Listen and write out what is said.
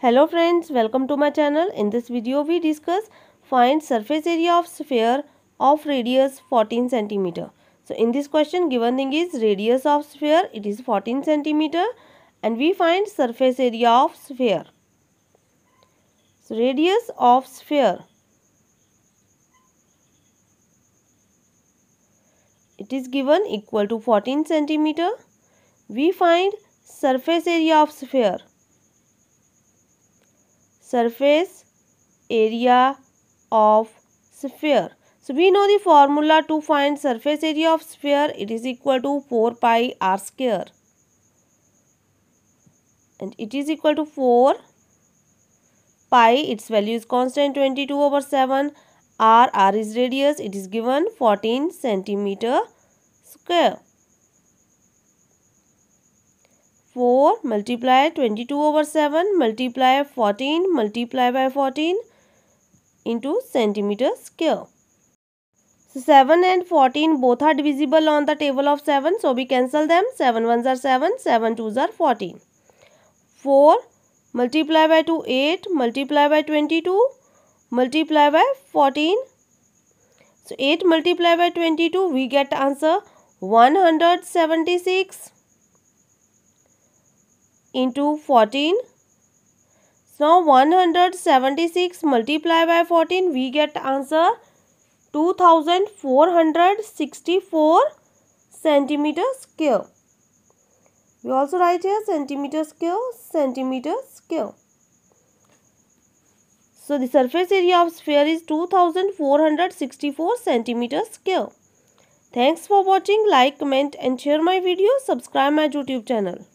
Hello friends, welcome to my channel. In this video we discuss find surface area of sphere of radius 14 centimeter. So in this question given thing is radius of sphere it is 14 centimeter and we find surface area of sphere. So radius of sphere it is given equal to 14 centimeter. We find surface area of sphere surface area of sphere. So we know the formula to find surface area of sphere it is equal to 4 pi r square. And it is equal to 4 pi its value is constant 22 over 7 r r is radius it is given 14 centimeter square 4 multiply 22 over 7 multiply 14 multiply by 14 into centimeter square. So 7 and 14 both are divisible on the table of 7. So we cancel them. 7 ones are 7, 7 twos are 14. 4 multiply by 2 8 multiply by 22 multiply by 14. So 8 multiply by 22 we get answer 176 into 14. So 176 multiplied by 14 we get answer 2464 centimeter square. We also write here centimeter square, centimeter square. So the surface area of sphere is 2464 centimeter square. Thanks for watching. Like, comment and share my video. Subscribe my YouTube channel.